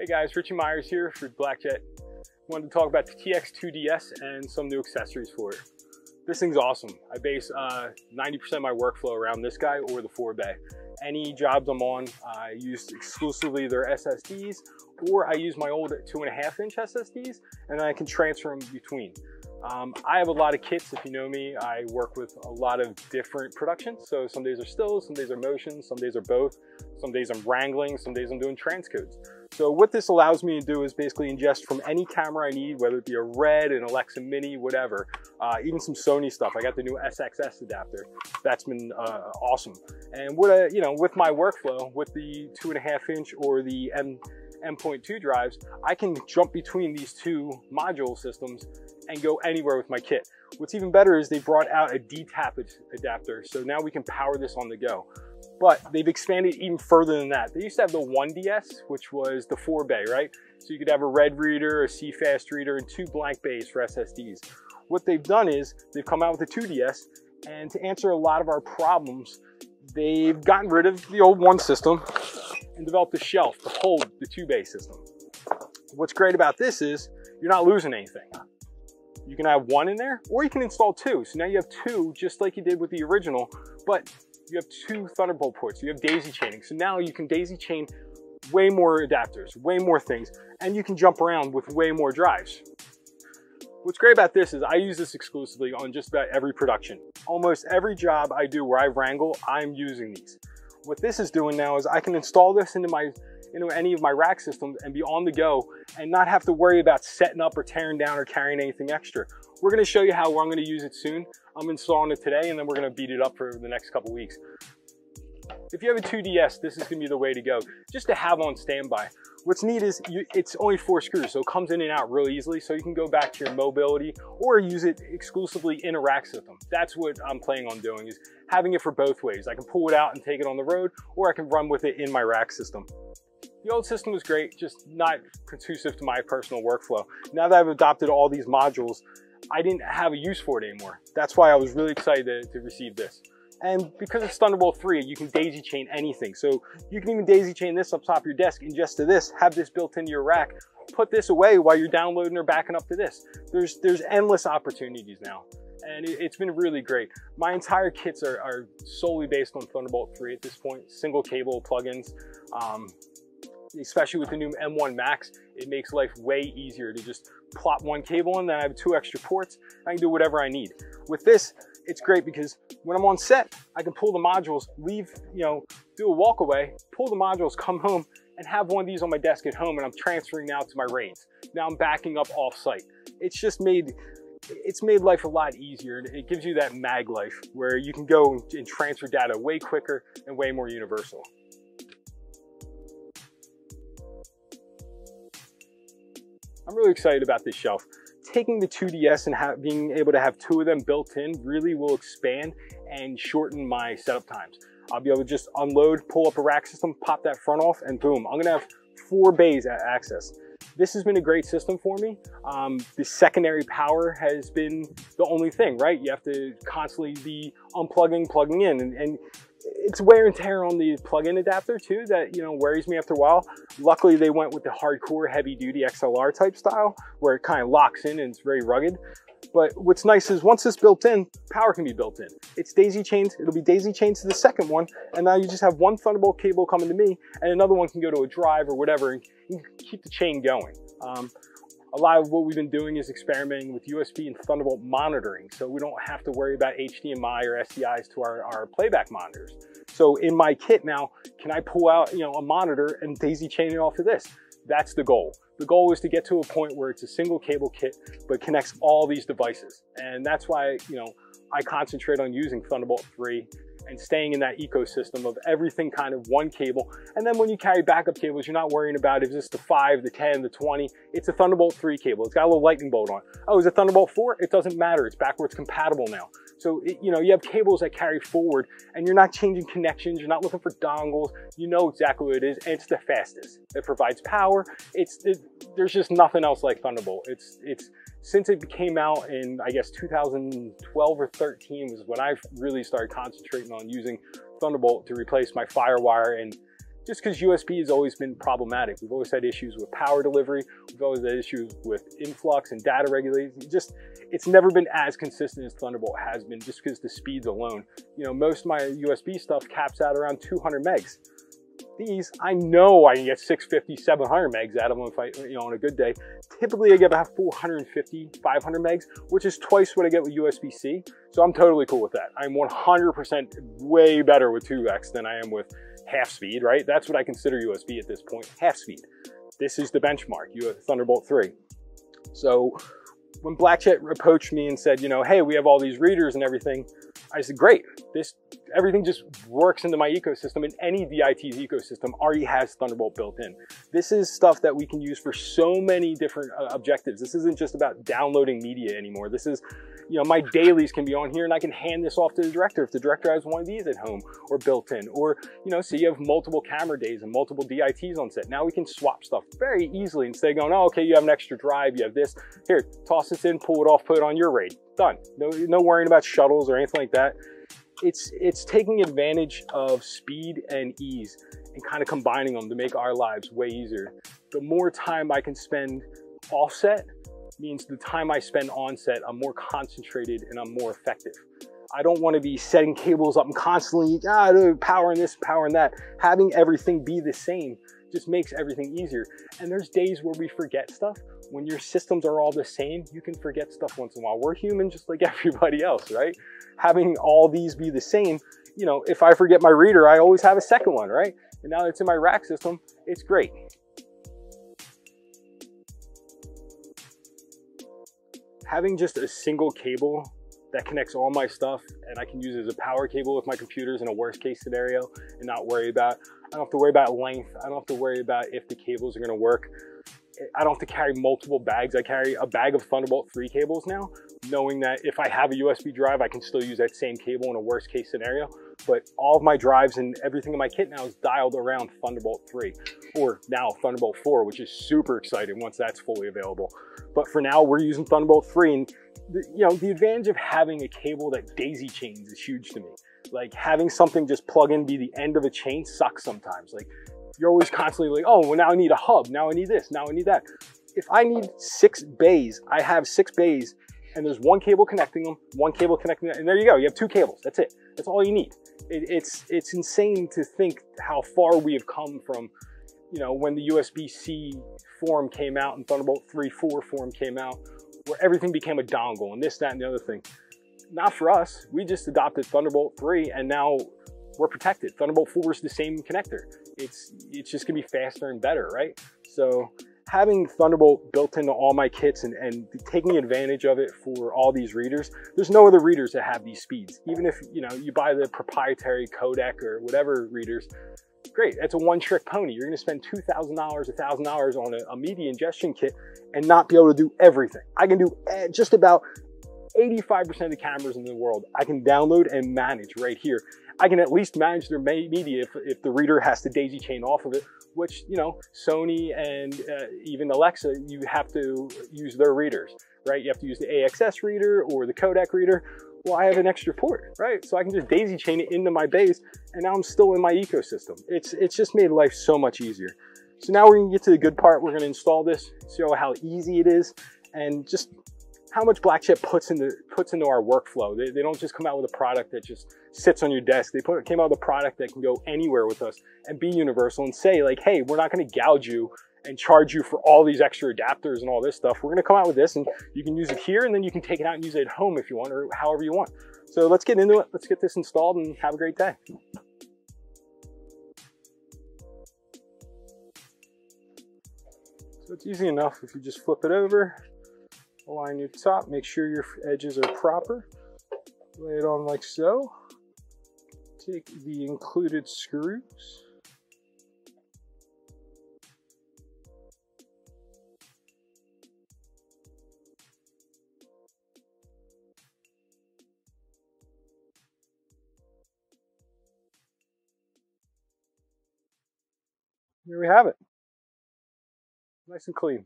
Hey guys, Richie Myer's here for Blackjet. Wanted to talk about the TX2DS and some new accessories for it. This thing's awesome. I base 90% uh, of my workflow around this guy or the 4Bay. Any jobs I'm on, I use exclusively their SSDs or I use my old two and a half inch SSDs and I can transfer them between. Um, I have a lot of kits, if you know me, I work with a lot of different productions. So some days are stills, some days are motion, some days are both. Some days I'm wrangling, some days I'm doing transcodes. So what this allows me to do is basically ingest from any camera I need, whether it be a Red, an Alexa Mini, whatever, uh, even some Sony stuff. I got the new SXS adapter. That's been uh, awesome. And what I, you know, with my workflow, with the two and a half inch or the M M.2 drives, I can jump between these two module systems and go anywhere with my kit. What's even better is they brought out a DTAP adapter, so now we can power this on the go. But they've expanded even further than that. They used to have the 1DS, which was the 4-bay, right? So you could have a red reader, a CFast reader, and two blank bays for SSDs. What they've done is they've come out with the 2DS, and to answer a lot of our problems, they've gotten rid of the old one system and developed a shelf to hold the two bay system. What's great about this is you're not losing anything. You can have one in there or you can install two. So now you have two just like you did with the original, but you have two Thunderbolt ports. You have daisy chaining. So now you can daisy chain way more adapters, way more things, and you can jump around with way more drives. What's great about this is I use this exclusively on just about every production. Almost every job I do where I wrangle, I'm using these. What this is doing now is I can install this into my into any of my rack systems and be on the go and not have to worry about setting up or tearing down or carrying anything extra. We're gonna show you how I'm gonna use it soon. I'm installing it today and then we're gonna beat it up for the next couple weeks. If you have a 2DS, this is gonna be the way to go, just to have on standby. What's neat is you, it's only four screws, so it comes in and out real easily, so you can go back to your mobility or use it exclusively in a rack system. That's what I'm planning on doing, is having it for both ways. I can pull it out and take it on the road, or I can run with it in my rack system. The old system was great, just not conducive to my personal workflow. Now that I've adopted all these modules, I didn't have a use for it anymore. That's why I was really excited to, to receive this. And because it's Thunderbolt 3, you can daisy chain anything. So you can even daisy chain this up top of your desk and just to this, have this built into your rack, put this away while you're downloading or backing up to this. There's, there's endless opportunities now. And it, has been really great. My entire kits are, are, solely based on Thunderbolt 3 at this point, single cable plugins. Um, especially with the new M1 Max, it makes life way easier to just plop one cable in, then I have two extra ports, I can do whatever I need. With this, it's great because when I'm on set, I can pull the modules, leave, you know, do a walk away, pull the modules, come home, and have one of these on my desk at home and I'm transferring now to my RAIDs. Now I'm backing up off site. It's just made, it's made life a lot easier and it gives you that mag life where you can go and transfer data way quicker and way more universal. I'm really excited about this shelf. Taking the 2DS and being able to have two of them built in really will expand and shorten my setup times. I'll be able to just unload, pull up a rack system, pop that front off, and boom, I'm gonna have four bays at access. This has been a great system for me. Um, the secondary power has been the only thing, right? You have to constantly be unplugging, plugging in, and, and it's wear and tear on the plug-in adapter too that you know worries me after a while. Luckily they went with the hardcore heavy duty XLR type style where it kind of locks in and it's very rugged. But what's nice is once it's built in, power can be built in. It's daisy chained, it'll be daisy chained to the second one, and now you just have one Thunderbolt cable coming to me, and another one can go to a drive or whatever, and you can keep the chain going. Um, a lot of what we've been doing is experimenting with USB and Thunderbolt monitoring, so we don't have to worry about HDMI or SDIs to our, our playback monitors. So in my kit now, can I pull out you know a monitor and daisy chain it off of this? That's the goal. The goal is to get to a point where it's a single cable kit, but connects all these devices. And that's why, you know, I concentrate on using Thunderbolt 3 and staying in that ecosystem of everything kind of one cable. And then when you carry backup cables, you're not worrying about is this the 5, the 10, the 20. It's a Thunderbolt 3 cable. It's got a little lightning bolt on. Oh, is it Thunderbolt 4? It doesn't matter. It's backwards compatible now. So, it, you know, you have cables that carry forward and you're not changing connections. You're not looking for dongles. You know exactly what it is. And it's the fastest. It provides power. It's, it, there's just nothing else like Thunderbolt. It's, it's, since it came out in, I guess, 2012 or 13 was when I really started concentrating on using Thunderbolt to replace my Firewire and just because USB has always been problematic. We've always had issues with power delivery. We've always had issues with influx and data regulation. Just, it's never been as consistent as Thunderbolt has been just because the speeds alone. You know, most of my USB stuff caps out around 200 megs. These, I know I can get 650, 700 megs out of them if I, you know, on a good day. Typically I get about 450, 500 megs, which is twice what I get with USB-C. So I'm totally cool with that. I'm 100% way better with 2X than I am with half speed, right? That's what I consider USB at this point, half speed. This is the benchmark, you have Thunderbolt 3. So when Blackjet approached me and said, you know, hey, we have all these readers and everything, I said, great, this everything just works into my ecosystem and any DIT's ecosystem already has Thunderbolt built in. This is stuff that we can use for so many different uh, objectives. This isn't just about downloading media anymore. This is, you know, my dailies can be on here and I can hand this off to the director if the director has one of these at home or built in. Or, you know, so you have multiple camera days and multiple DITs on set. Now we can swap stuff very easily instead of going, oh, okay, you have an extra drive, you have this. Here, toss this in, pull it off, put it on your RAID. Done. No, no worrying about shuttles or anything like that it's it's taking advantage of speed and ease and kind of combining them to make our lives way easier. The more time I can spend offset means the time I spend on set, I'm more concentrated and I'm more effective. I don't want to be setting cables up and constantly ah, powering this, powering that. Having everything be the same just makes everything easier. And there's days where we forget stuff. When your systems are all the same, you can forget stuff once in a while. We're human just like everybody else, right? Having all these be the same, you know, if I forget my reader, I always have a second one, right? And now it's in my rack system, it's great. Having just a single cable that connects all my stuff and I can use it as a power cable with my computers in a worst case scenario and not worry about, I don't have to worry about length. I don't have to worry about if the cables are gonna work. I don't have to carry multiple bags. I carry a bag of Thunderbolt 3 cables now, knowing that if I have a USB drive, I can still use that same cable in a worst case scenario. But all of my drives and everything in my kit now is dialed around Thunderbolt 3, or now Thunderbolt 4, which is super exciting once that's fully available. But for now, we're using Thunderbolt 3, and the, you know, the advantage of having a cable that daisy chains is huge to me. Like having something just plug in be the end of a chain sucks sometimes. Like you're always constantly like, oh, well now I need a hub, now I need this, now I need that. If I need six bays, I have six bays and there's one cable connecting them, one cable connecting them, and there you go, you have two cables, that's it. That's all you need. It, it's, it's insane to think how far we have come from, you know, when the USB-C form came out and Thunderbolt 3, 4 form came out, where everything became a dongle and this, that, and the other thing. Not for us. We just adopted Thunderbolt 3 and now we're protected. Thunderbolt 4 is the same connector. It's, it's just gonna be faster and better, right? So having Thunderbolt built into all my kits and, and taking advantage of it for all these readers, there's no other readers that have these speeds. Even if you know you buy the proprietary Codex or whatever readers, great. That's a one trick pony. You're gonna spend $2,000, $1,000 on a, a media ingestion kit and not be able to do everything. I can do eh, just about 85% of the cameras in the world I can download and manage right here. I can at least manage their media if, if the reader has to daisy chain off of it, which, you know, Sony and uh, even Alexa, you have to use their readers, right? You have to use the AXS reader or the Codex reader. Well, I have an extra port, right? So I can just daisy chain it into my base and now I'm still in my ecosystem. It's, it's just made life so much easier. So now we're gonna get to the good part. We're gonna install this, show how easy it is, and just how much Blackjet puts into puts into our workflow. They, they don't just come out with a product that just sits on your desk. They put came out with a product that can go anywhere with us and be universal and say like, hey, we're not to gouge you and charge you for all these extra adapters and all this stuff. We're going to come out with this and you can use it here and then you can take it out and use it at home if you want or however you want. So let's get into it. Let's get this installed and have a great day. So it's easy enough if you just flip it over, align your top, make sure your edges are proper, lay it on like so, take the included screws, Here we have it nice and clean.